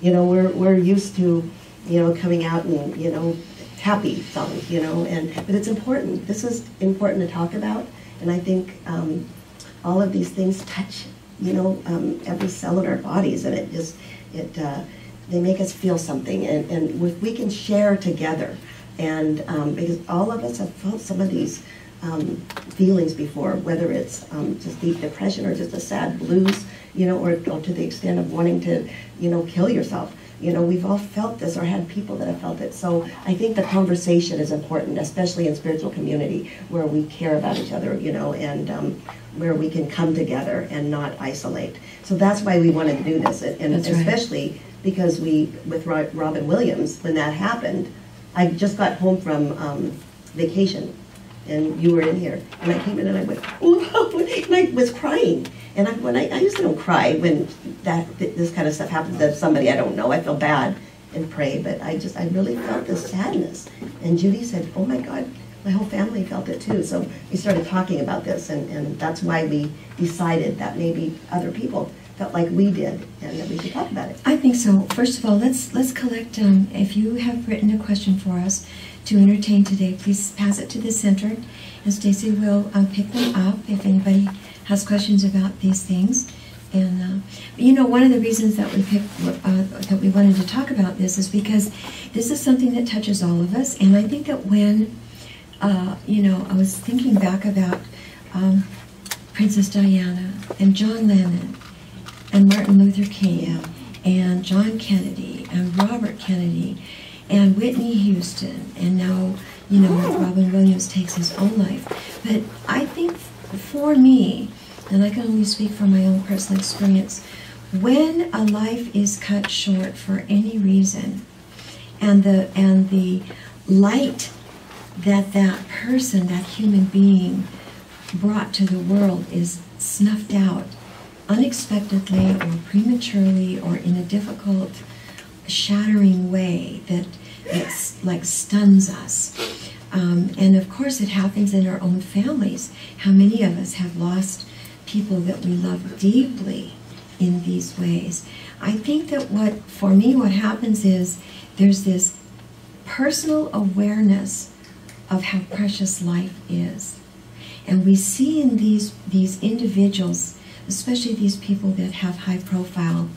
You know, we're, we're used to, you know, coming out and, you know, happy songs, you know, and, but it's important. This is important to talk about, and I think um, all of these things touch, you know, um, every cell in our bodies, and it just, it, uh, they make us feel something, and, and if we can share together, and um, because all of us have felt some of these um, feelings before, whether it's um, just deep depression or just a sad blues, you know, or, or to the extent of wanting to, you know, kill yourself. You know, we've all felt this or had people that have felt it. So I think the conversation is important, especially in spiritual community where we care about each other, you know, and um, where we can come together and not isolate. So that's why we wanted to do this, and That's right. especially because we, with Robin Williams, when that happened, I just got home from um, vacation, and you were in here, and I came in and I went, whoa, and I was crying. And I, when I, I usually don't cry when that this kind of stuff happens to somebody I don't know. I feel bad and pray, but I just I really felt this sadness. And Judy said, "Oh my God, my whole family felt it too." So we started talking about this, and, and that's why we decided that maybe other people felt like we did, and that we should talk about it. I think so. First of all, let's let's collect. Um, if you have written a question for us to entertain today, please pass it to the center, and Stacy will uh, pick them up if anybody has questions about these things. And uh, you know, one of the reasons that we picked uh, that we wanted to talk about this is because this is something that touches all of us, and I think that when uh, you know, I was thinking back about um, Princess Diana and John Lennon and Martin Luther King Yeah. and John Kennedy and Robert Kennedy and Whitney Houston and now you know oh. Robin Williams takes his own life. But I think for me and I can only speak from my own personal experience when a life is cut short for any reason and the and the light that that person that human being brought to the world is snuffed out unexpectedly or prematurely or in a difficult shattering way that it's like stuns us. Um, and of course it happens in our own families. How many of us have lost people that we love deeply in these ways? I think that what for me what happens is there's this personal awareness of how precious life is. And we see in these these individuals, especially these people that have high profile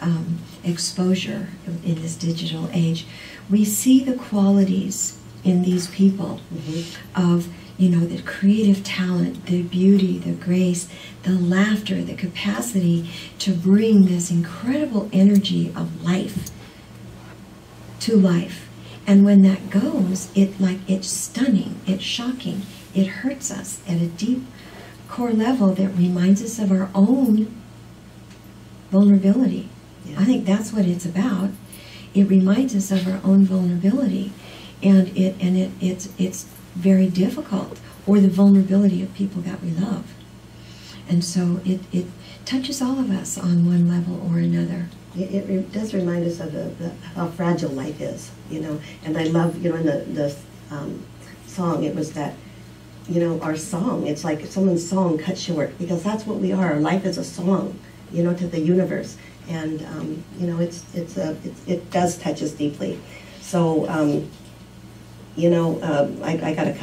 um, exposure in this digital age, we see the qualities in these people mm-hmm. of you know the creative talent, the beauty, the grace, the laughter, the capacity to bring this incredible energy of life to life. And when that goes, it like it's stunning, it's shocking, it hurts us at a deep core level that reminds us of our own vulnerability. Yeah. I think that's what it's about. It reminds us of our own vulnerability, and it and it it's it's very difficult, or the vulnerability of people that we love. And so it, it touches all of us on one level or another. It, it does remind us of the, the, how fragile life is, you know. And I love, you know, in the, the um, song, it was that, you know, our song. It's like someone's song cut short because that's what we are. Life is a song, you know, to the universe. And um, you know, it's it's a it's, it does touch us deeply. So. Um, you know, um, I, I gotta,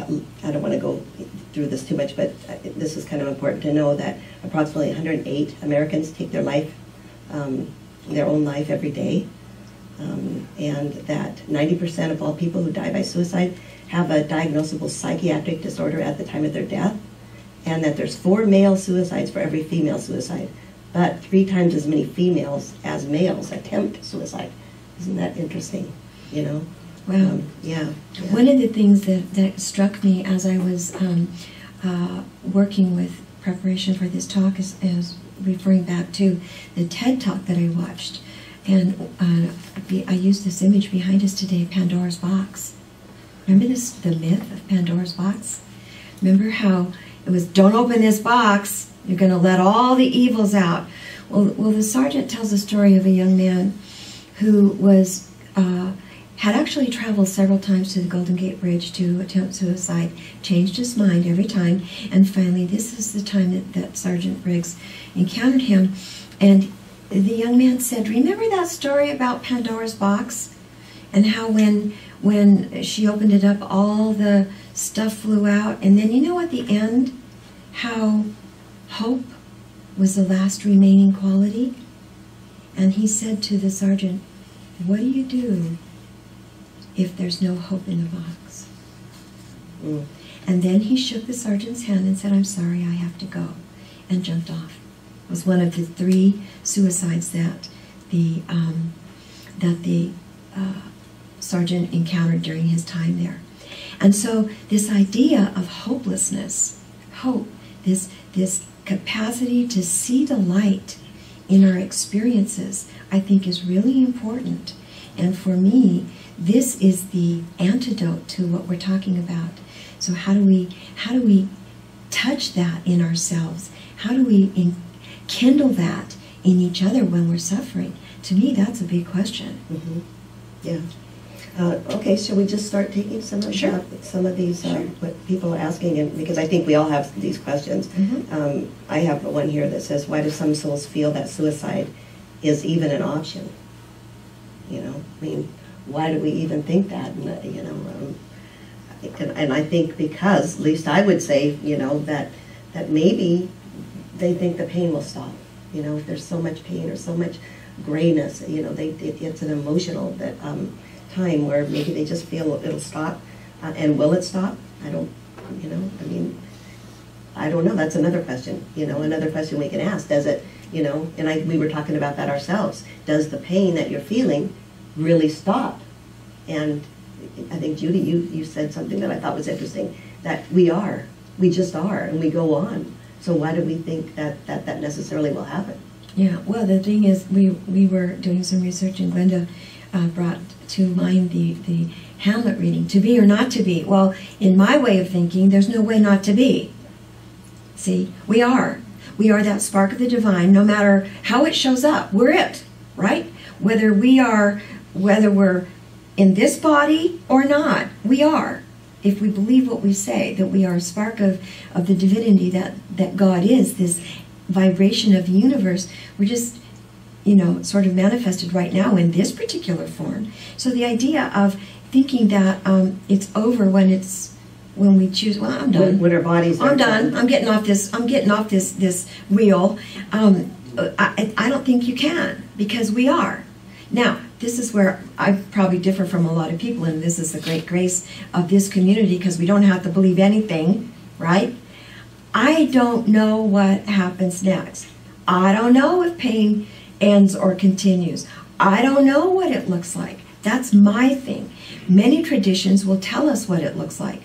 I don't wanna go through this too much, but uh, this is kind of important to know that approximately 108 Americans take their life, um, their own life every day. Um, and that 90% of all people who die by suicide have a diagnosable psychiatric disorder at the time of their death. And that there's four male suicides for every female suicide, but three times as many females as males attempt suicide. Isn't that interesting? You know? Wow. Um, yeah. yeah. One of the things that, that struck me as I was um, uh, working with preparation for this talk is, is referring back to the TED talk that I watched. And uh, I used this image behind us today, Pandora's box. Remember this, the myth of Pandora's box? Remember how it was, don't open this box, you're going to let all the evils out. Well, well, the sergeant tells a story of a young man who was uh, had actually traveled several times to the Golden Gate Bridge to attempt suicide, changed his mind every time, and finally, this is the time that, that Sergeant Briggs encountered him, and the young man said, "Remember that story about Pandora's box, and how when when she opened it up, all the stuff flew out, and then you know at the end, how hope was the last remaining quality." And he said to the sergeant, "What do you do if there's no hope in the box?" Mm. And then he shook the sergeant's hand and said, "I'm sorry, I have to go," and jumped off It was one of the three suicides that the um, that the uh, sergeant encountered during his time there. And so this idea of hopelessness, hope, this this capacity to see the light in our experiences, I think is really important. And for me, this is the antidote to what we're talking about. So how do we how do we touch that in ourselves? How do we in, kindle that in each other when we're suffering? To me, that's a big question. Mm-hmm. Yeah. Uh, okay, shall we just start taking some of Sure. the, some of these Sure. um, what people are asking, and because I think we all have these questions. Mhm. Um, I have one here that says, "Why do some souls feel that suicide is even an option?" You know, I mean, why do we even think that? And, uh, you know, um, and, and I think because, at least I would say, you know, that that maybe they think the pain will stop. You know, if there's so much pain or so much grayness, you know, they it, it's an emotional that um, time where maybe they just feel it'll stop. Uh, and will it stop? I don't. You know, I mean, I don't know. That's another question. You know, another question we can ask. Does it? You know, and I we were talking about that ourselves. Does the pain that you're feeling really stop? And I think Judy, you you said something that I thought was interesting. That we are, we just are, and we go on. So why do we think that that, that necessarily will happen? Yeah, well, the thing is, we, we were doing some research, and Glenda uh, brought to mind the, the Hamlet reading, to be or not to be. Well, in my way of thinking, there's no way not to be. See, we are. We are that spark of the divine, no matter how it shows up. We're it, right? Whether we are, whether we're in this body or not, we are. If we believe what we say, that we are a spark of, of the divinity that, that God is, this vibration of the universe, we're just, you know, sort of manifested right now in this particular form. So the idea of thinking that um, it's over when it's when we choose, well, I'm done. When, our bodies I'm done. I'm getting off this. I'm getting off this this wheel. Um, I, I don't think you can because we are. Now, this is where I probably differ from a lot of people, and this is the great grace of this community because we don't have to believe anything, right? I don't know what happens next. I don't know if pain ends or continues. I don't know what it looks like. That's my thing. Many traditions will tell us what it looks like.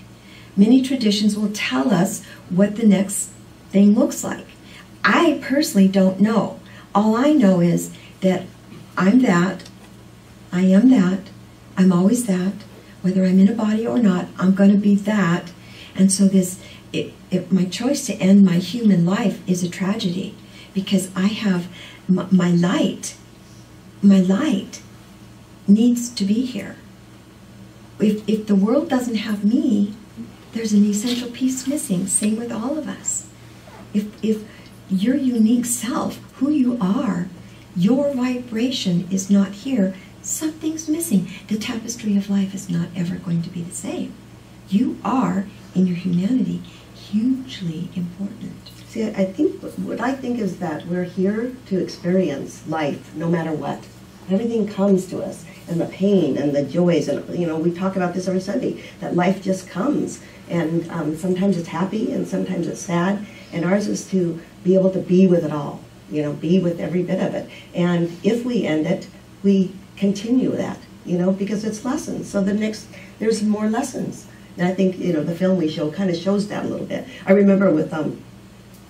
Many traditions will tell us what the next thing looks like. I personally don't know. All I know is that I'm that, I am that, I'm always that, whether I'm in a body or not, I'm going to be that. And so this, it, my choice to end my human life is a tragedy because I have my, light, my light needs to be here. If, if the world doesn't have me, there's an essential piece missing. Same with all of us. If, if your unique self, who you are, your vibration is not here, something's missing. The tapestry of life is not ever going to be the same. You are, in your humanity, hugely important. See, I think what I think is that we're here to experience life, no matter what. Everything comes to us, and the pain and the joys, and you know, we talk about this every Sunday. That life just comes, and um, sometimes it's happy, and sometimes it's sad. And ours is to be able to be with it all. You know, be with every bit of it. And if we end it, we continue that. You know, because it's lessons. So the next, there's more lessons. And I think you know the film we show kind of shows that a little bit. I remember with um,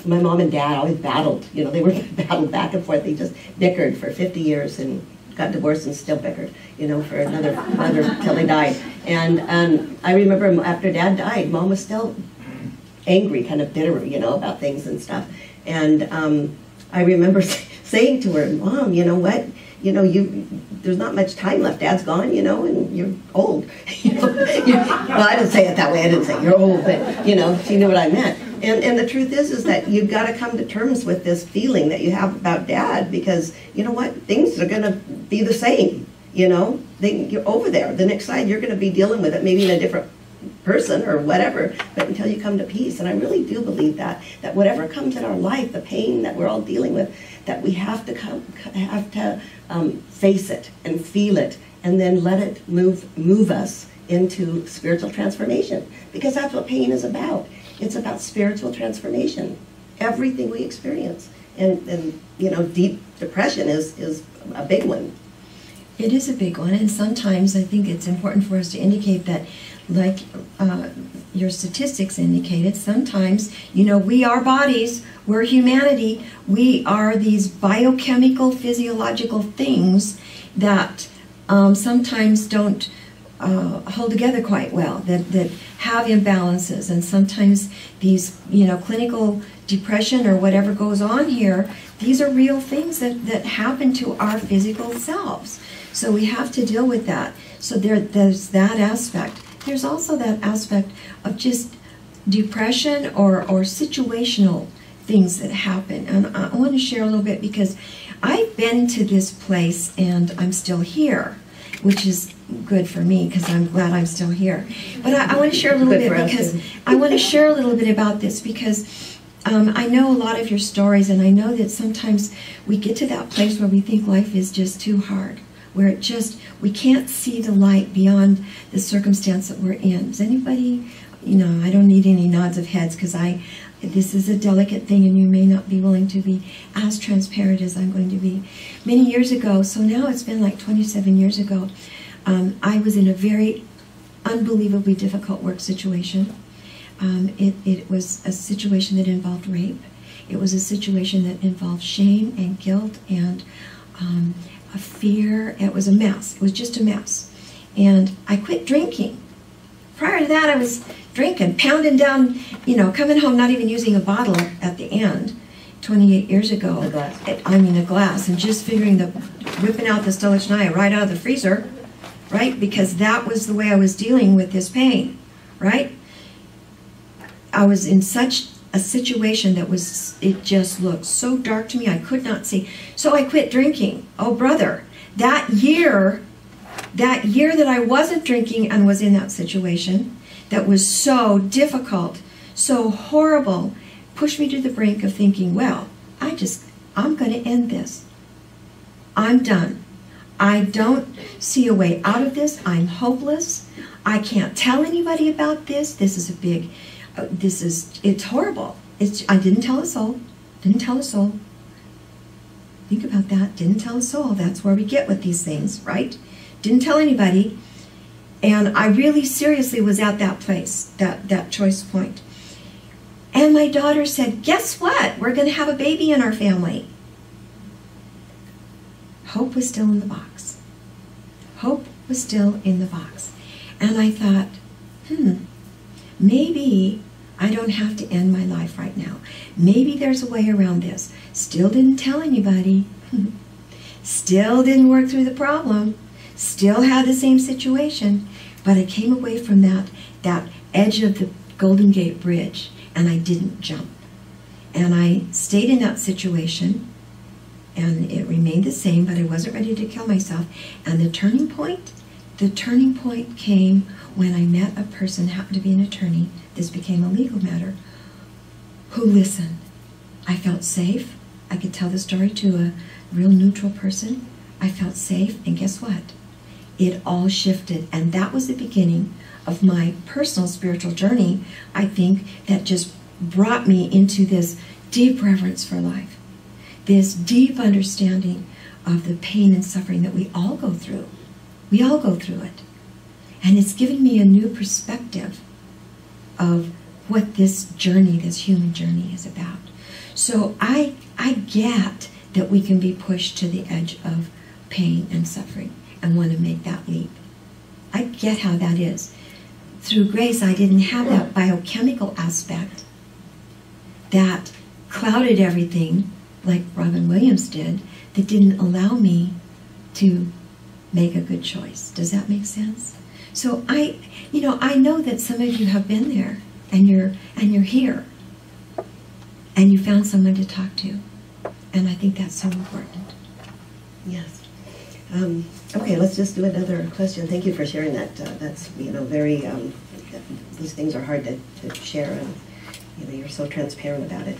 my mom and dad always battled. You know, they were battled back and forth. They just bickered for 50 years and got divorced and still bickered. You know, for another another till they died. And um, I remember after dad died, mom was still angry, kind of bitter, you know, about things and stuff. And um, I remember saying to her, "Mom, you know what? You know, you there's not much time left. Dad's gone, you know, and you're old. you know, well, I didn't say it that way. I didn't say you're old, but you know, she knew what I meant. And, and the truth is, is that you've got to come to terms with this feeling that you have about dad because you know what? Things are going to be the same. You know, they, you're over there. The next side, you're going to be dealing with it maybe in a different person or whatever, but until you come to peace. And I really do believe that, that whatever comes in our life, the pain that we're all dealing with, that we have to come, have to um, face it and feel it and then let it move, move us into spiritual transformation because that's what pain is about. It's about spiritual transformation. Everything we experience. And, and you know, deep depression is, is a big one. It is a big one, and sometimes I think it's important for us to indicate that, like uh, your statistics indicated, sometimes, you know, we are bodies, we're humanity, we are these biochemical, physiological things that um, sometimes don't uh, hold together quite well, that, that have imbalances, and sometimes these, you know, clinical depression or whatever goes on here, these are real things that, that happen to our physical selves. So we have to deal with that. So there, there's that aspect. There's also that aspect of just depression or, or situational things that happen. And I want to share a little bit because I've been to this place and I'm still here, which is good for me because I'm glad I'm still here. But I, I want to share a little Good bit because. I want to share a little bit about this because um, I know a lot of your stories, and I know that sometimes we get to that place where we think life is just too hard, where it just we can't see the light beyond the circumstance that we're in. Does anybody, you know, I don't need any nods of heads because I, this is a delicate thing, and you may not be willing to be as transparent as I'm going to be. Many years ago, so now it's been like 27 years ago, um, I was in a very unbelievably difficult work situation. Um, it, it was a situation that involved rape. It was a situation that involved shame and guilt and um, a fear. It was a mess. It was just a mess. And I quit drinking. Prior to that, I was drinking, pounding down, you know, coming home, not even using a bottle at the end. 28 years ago. A glass. I mean, a glass, and just figuring the, whipping out the Stolichnaya right out of the freezer, right? Because that was the way I was dealing with this pain, right? I was in such a situation that was, it just looked so dark to me, I could not see. So I quit drinking. Oh, brother, that year, that year that I wasn't drinking and was in that situation, that was so difficult, so horrible, pushed me to the brink of thinking, well, I just, I'm going to end this. I'm done. I don't see a way out of this. I'm hopeless. I can't tell anybody about this. This is a big, uh, this is, it's horrible. It's, I didn't tell a soul. Didn't tell a soul. Think about that. Didn't tell a soul. That's where we get with these things, right? Didn't tell anybody. And I really seriously was at that place, that, that choice point. And my daughter said, Guess what? We're going to have a baby in our family. Hope was still in the box. Hope was still in the box. And I thought, hmm, maybe I don't have to end my life right now. Maybe there's a way around this. Still didn't tell anybody. Still didn't work through the problem. Still had the same situation. But I came away from that, that edge of the Golden Gate Bridge and I didn't jump. And I stayed in that situation and it remained the same, but I wasn't ready to kill myself. And the turning point, the turning point came when I met a person, happened to be an attorney, this became a legal matter, who listened. I felt safe. I could tell the story to a real neutral person. I felt safe, and guess what? It all shifted, and that was the beginning of my personal spiritual journey, I think, that just brought me into this deep reverence for life, this deep understanding of the pain and suffering that we all go through. We all go through it. And it's given me a new perspective of what this journey, this human journey, is about. So I, I get that we can be pushed to the edge of pain and suffering and want to make that leap. I get how that is. Through grace, I didn't have that biochemical aspect that clouded everything like Robin Williams did, that didn't allow me to make a good choice. Does that make sense? So I, you know, I know that some of you have been there and you're and you're here. and you found someone to talk to. And I think that's so important. Yes. Um, okay, let's just do another question. Thank you for sharing that. Uh, that's you know very. Um, these things are hard to, to share, and you know you're so transparent about it.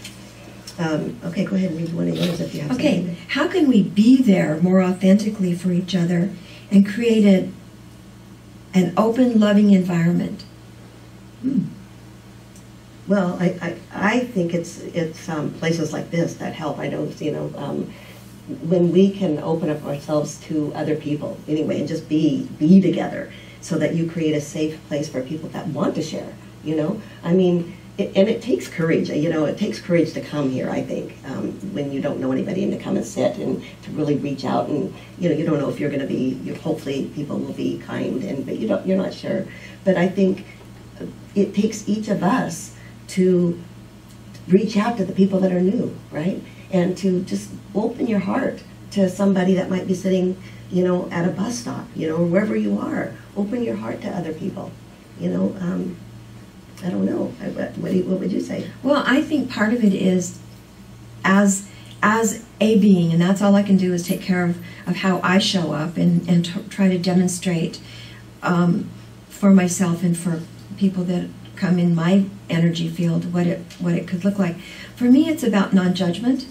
Um, okay, go ahead and read one of yours if you have. Okay, something. how can we be there more authentically for each other and create a, an open, loving environment? Hmm. Well, I, I, I think it's it's um, places like this that help. I know you know um, when we can open up ourselves to other people anyway and just be be together, so that you create a safe place for people that want to share. You know, I mean, and it takes courage. You know, it takes courage to come here. I think um, when you don't know anybody and to come and sit and to really reach out and you know you don't know if you're going to be. You, hopefully, people will be kind and but you don't. You're not sure. But I think it takes each of us to reach out to the people that are new, right? And to just open your heart to somebody that might be sitting, you know, at a bus stop, you know, wherever you are. Open your heart to other people. You know, um, I don't know. I, what, what, do you, what would you say? Well, I think part of it is as as a being, and that's all I can do is take care of, of how I show up and, and t- try to demonstrate um, for myself and for people that come in my energy field what it what it could look like. For me, it's about non-judgment.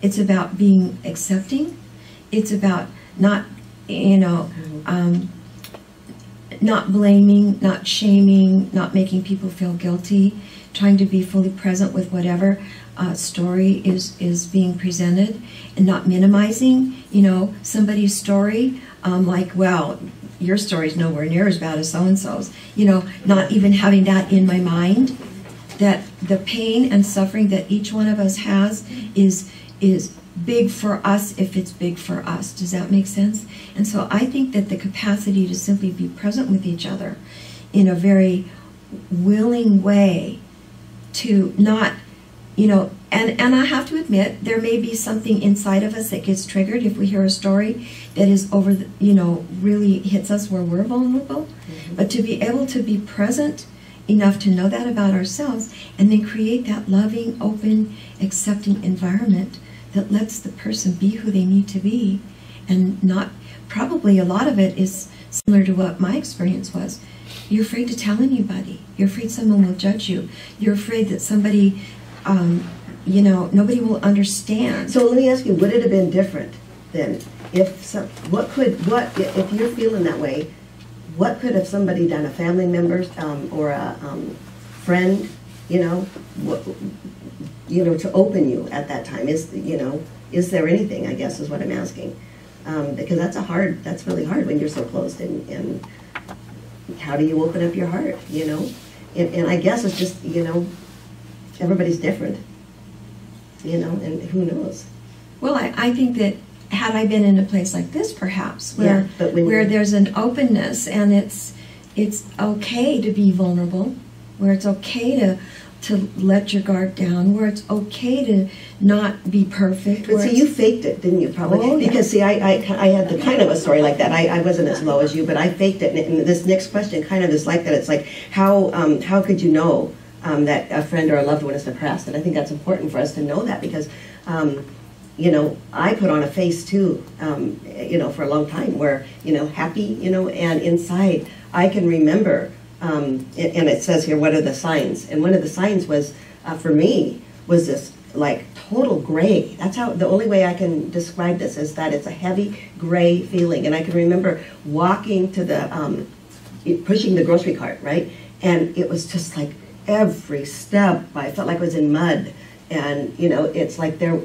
It's about being accepting. It's about not, you know, um, not blaming, not shaming, not making people feel guilty. Trying to be fully present with whatever uh, story is is being presented, and not minimizing. You know, somebody's story. Um, like, well, your story's nowhere near as bad as so and so's. You know, not even having that in my mind, that the pain and suffering that each one of us has is is big for us if it's big for us. Does that make sense? And so I think that the capacity to simply be present with each other in a very willing way to not you know and and I have to admit there may be something inside of us that gets triggered if we hear a story that is over the, you know really hits us where we're vulnerable Mm-hmm. but to be able to be present enough to know that about ourselves and then create that loving open accepting environment that lets the person be who they need to be and not probably a lot of it is similar to what my experience was you're afraid to tell anybody you're afraid someone will judge you you're afraid that somebody um, you know nobody will understand So let me ask you, would it have been different then if some, what could what if you're feeling that way? What could have somebody done? A family member um, or a um, friend? You know, what, you know, to open you at that time is you know is there anything? I guess is what I'm asking um, because that's a hard that's really hard when you're so closed and, and how do you open up your heart? You know, and, and I guess it's just you know everybody's different. You know, and who knows? Well, I, I think that had I been in a place like this, perhaps, where Yeah, but when where there's an openness and it's it's okay to be vulnerable, where it's okay to to let your guard down, where it's okay to not be perfect. But see, you faked it, didn't you? Probably Oh, yeah. because see, I, I, I had the kind of a story like that. I, I wasn't as low as you, but I faked it. And, and this next question kind of is like that. It's like how um, how could you know um, that a friend or a loved one is depressed? And I think that's important for us to know that because. Um, you know, I put on a face too, um, you know, for a long time where, you know, happy, you know, and inside I can remember, um, and it says here, what are the signs? And one of the signs was, uh, for me, was this like total gray. That's how, the only way I can describe this is that it's a heavy gray feeling. And I can remember walking to the, um, pushing the grocery cart, right? And it was just like every step, I felt like I was in mud. And, you know, it's like there,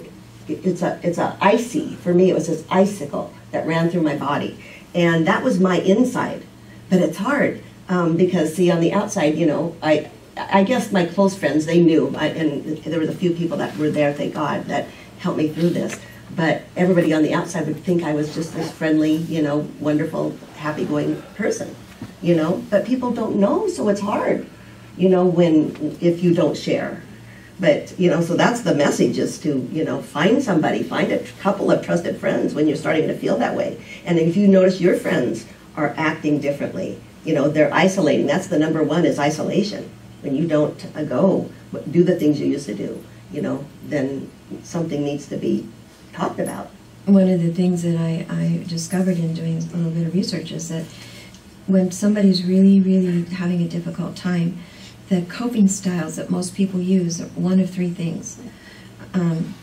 it's a, it's a icy, for me, it was this icicle that ran through my body. And that was my inside. But it's hard, um, because see, on the outside, you know, I, I guess my close friends, they knew, I, and there was a few people that were there, thank God, that helped me through this. But everybody on the outside would think I was just this friendly, you know, wonderful, happy-going person, you know? But people don't know, so it's hard, you know, when, if you don't share. But, you know, so that's the message is to, you know, find somebody, find a couple of trusted friends when you're starting to feel that way. And if you notice your friends are acting differently, you know, they're isolating. That's the number one is isolation. When you don't uh, go, do the things you used to do. you know, then something needs to be talked about. One of the things that I, I discovered in doing a little bit of research is that when somebody's really, really having a difficult time, the coping styles that most people use are one of three things. Um,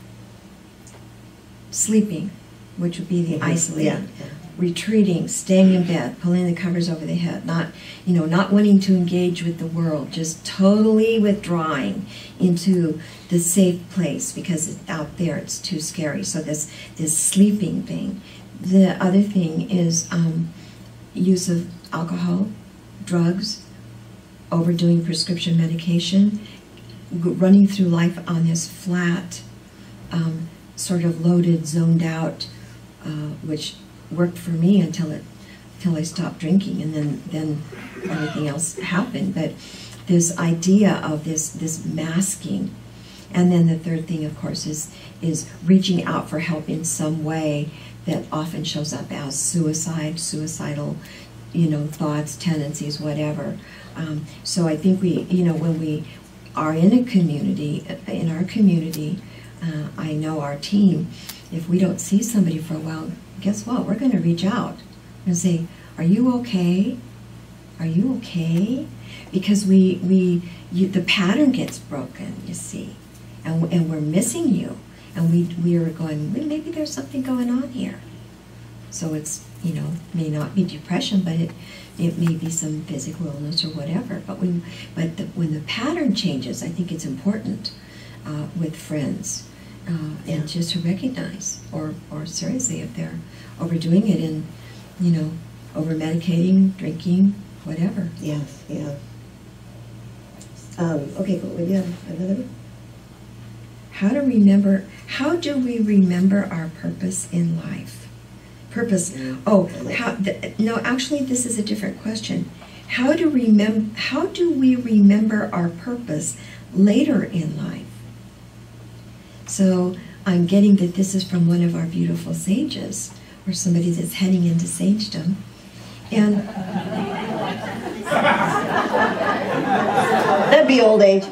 sleeping, which would be the Mhm. isolating. Yeah, yeah. Retreating, staying in bed, pulling the covers over the head, not, you know, not wanting to engage with the world, just totally withdrawing into the safe place because out there it's too scary. So this this sleeping thing. The other thing is um, use of alcohol, drugs, overdoing prescription medication, running through life on this flat, um, sort of loaded, zoned out, uh, which worked for me until it until I stopped drinking, and then then everything else happened. But this idea of this this masking, and then the third thing, of course, is is reaching out for help in some way that often shows up as suicide, suicidal, you know, thoughts, tendencies, whatever. Um, so I think we, you know, when we are in a community, in our community, uh, I know our team, if we don't see somebody for a while, guess what? We're going to reach out and say, "Are you okay? Are you okay?" Because we we you, the pattern gets broken, you see, and and we're missing you, and we we are going. Well, maybe there's something going on here. So it's you know may not be depression, but it it may be some physical illness or whatever. But when but the, when the pattern changes, I think it's important uh, with friends uh, Yeah. and just to recognize, or or seriously, if they're overdoing it and you know over medicating, drinking, whatever. Yes, yeah. Um, okay, cool. We have another one? How to remember? How do we remember our purpose in life? Purpose. Mm. Oh, how? Th- no, actually, this is a different question. How do remember? How do we remember our purpose later in life? So I'm getting that this is from one of our beautiful sages, or somebody that's heading into sagedom, and That'd be old age.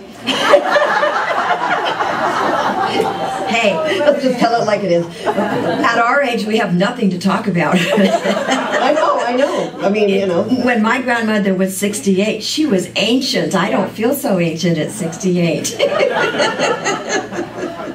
hey, Let's just tell it like it is. at our age, we have nothing to talk about. I know, I know. I mean, you know. When my grandmother was 68, she was ancient. I don't feel so ancient at 68.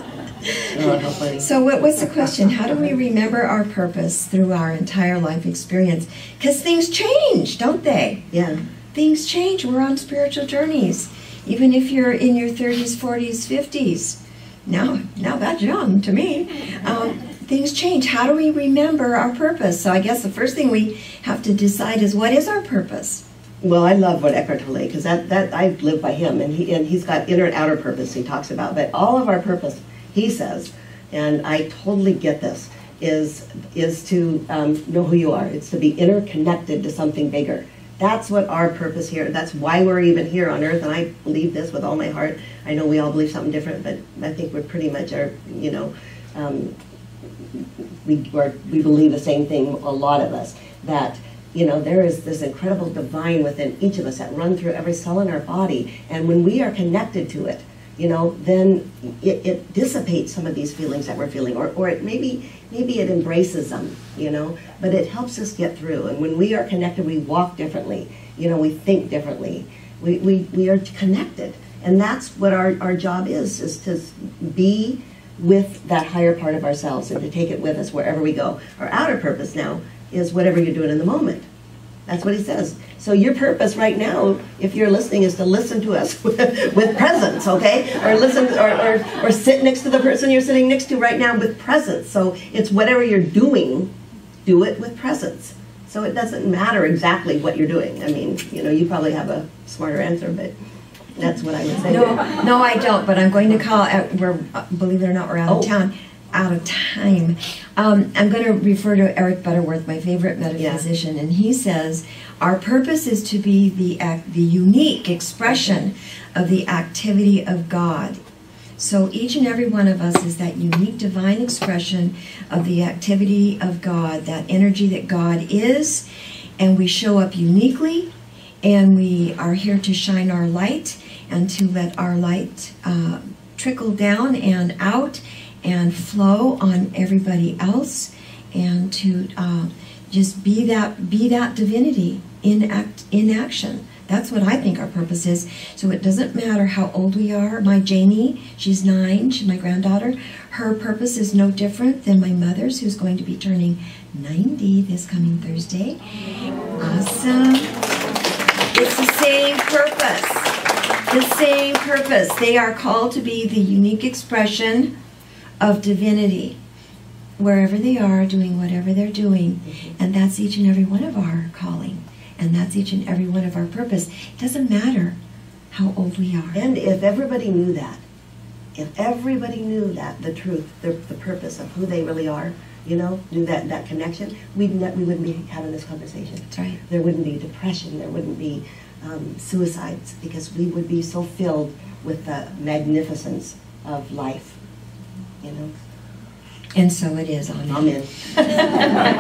So, what was the question? How do we remember our purpose through our entire life experience? Because things change, don't they? Yeah, Things change. We're on spiritual journeys. Even if you're in your 30s, 40s, 50s. Now, now that's young to me. Um, things change. How do we remember our purpose? So, I guess the first thing we have to decide is what is our purpose? Well, I love what Eckhart Tolle because that that I live by him, and he and he's got inner and outer purpose he talks about. But all of our purpose, he says, and I totally get this, is is to um, know who you are. It's to be interconnected to something bigger. That's what our purpose here. That's why we're even here on Earth, and I believe this with all my heart. I know we all believe something different, but I think we're pretty much are, you know. Um, we, are, we believe the same thing, a lot of us, that, you know, there is this incredible divine within each of us that run through every cell in our body. And when we are connected to it, you know, then it, it dissipates some of these feelings that we're feeling, or, or it maybe, maybe it embraces them, you know, but it helps us get through. And when we are connected, we walk differently, you know, we think differently. We, we, we are connected. And that's what our, our job is, is to be with that higher part of ourselves and to take it with us wherever we go. Our outer purpose now is whatever you're doing in the moment. That's what he says. So your purpose right now, if you're listening, is to listen to us with, with presence, okay? Or listen, or, or, or sit next to the person you're sitting next to right now with presence. So it's whatever you're doing, do it with presence. So it doesn't matter exactly what you're doing. I mean, you know, you probably have a smarter answer, but that's what I would say. No, no, I don't. But I'm going to call. Out, we're believe it or not, we're out Oh. of town, out of time. Um, I'm going to refer to Eric Butterworth, my favorite metaphysician, and he says our purpose is to be the act, the unique expression of the activity of God. So each and every one of us is that unique divine expression of the activity of God, that energy that God is, and we show up uniquely, and we are here to shine our light and to let our light uh, trickle down and out and flow on everybody else and to uh, just be that be that divinity in act in action. That's what i think our purpose is. So it doesn't matter how old we are. My janie she's nine she's my granddaughter. Her purpose is no different than my mother's who's going to be turning 90 this coming thursday. Awesome. It's the same purpose. The same purpose. They are called to be the unique expression of divinity. Wherever they are doing whatever they're doing. And that's each and every one of our calling. And that's each and every one of our purpose. It doesn't matter how old we are. And if everybody knew that, if everybody knew that, the truth, the, the purpose of who they really are, you know, knew that, that connection, we'd ne- we wouldn't be having this conversation. that's right. There wouldn't be depression, there wouldn't be um, suicides, because we would be so filled with the magnificence of life, you know? and so it is amen Amen.